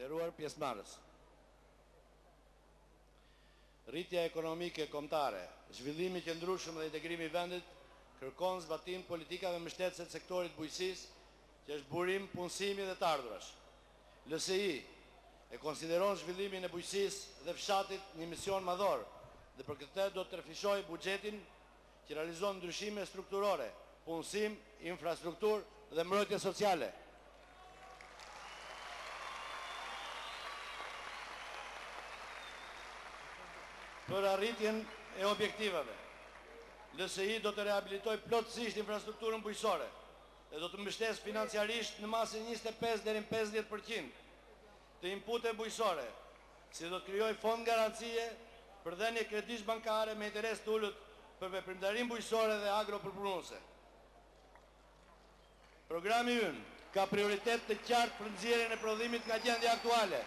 Nderuar pjesëmarrës! Rritja ekonomike kombëtare, zhvillimi i qëndrueshëm dhe integrimi i vendit kërkon zbatim të politikave mbështetëse të sektorit të bujqësisë që është burim punësimi dhe të ardhurash. LSI e konsideron zhvillimin e bujqësisë dhe fshatit një mision madhor dhe për këtë do të trefishojë buxhetin që realizon ndryshime strukturore, punësim, infrastrukturë dhe mbrojtje sociale. Për arritjen e objektivave, LSI do të rehabilitojë plotësisht infrastrukturën bujqësore dhe do të mbështesë financiarisht në masën njëzet e pesë deri në pesëdhjetë për qind të inputeve bujqësore, si do të krijojë fond garancie për dhënie kredish bankare me interes të ulët për veprimtarinë bujqësore dhe agropërpunuese. Programi ynë ka prioritet të qartë për nxjerrjen e prodhimit nga gjendja aktuale,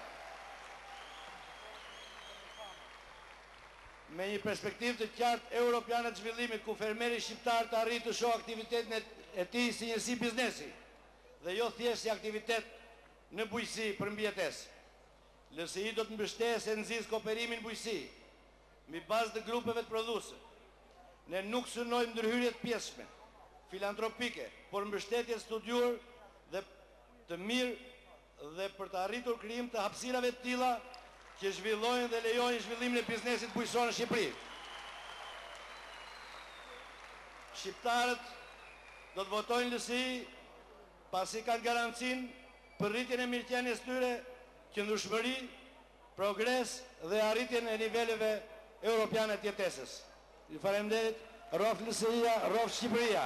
me një perspektivë të qartë europiane të zhvillimit ku fermeri shqiptar të arrijë të shohë aktivitetin e tij si njësi biznesi dhe jo thjesht si aktivitet në bujqësi për mbijetesë. LSI do të mbështesë e nxisë kooperimin bujqësi mbi bazë të grupeve të prodhuesve. Ne nuk synojmë ndërhyrje të pjesshme filantropike, por mbështetje të studiuar dhe të mirë dhe për të arritur krijim të hapësirave të tilla që zhvillojnë dhe lejojnë zhvillimin e biznesit bujqësor në Shqipëri. Shqiptarët do të votojnë LSI pasi kanë garancinë për rritjen e mirëqenies tyre, qëndrueshmëri, progres dhe arritjen e niveleve europiane të jetesës. Ju faleminderit, rroftë LSI-ja, rroftë Shqipëria!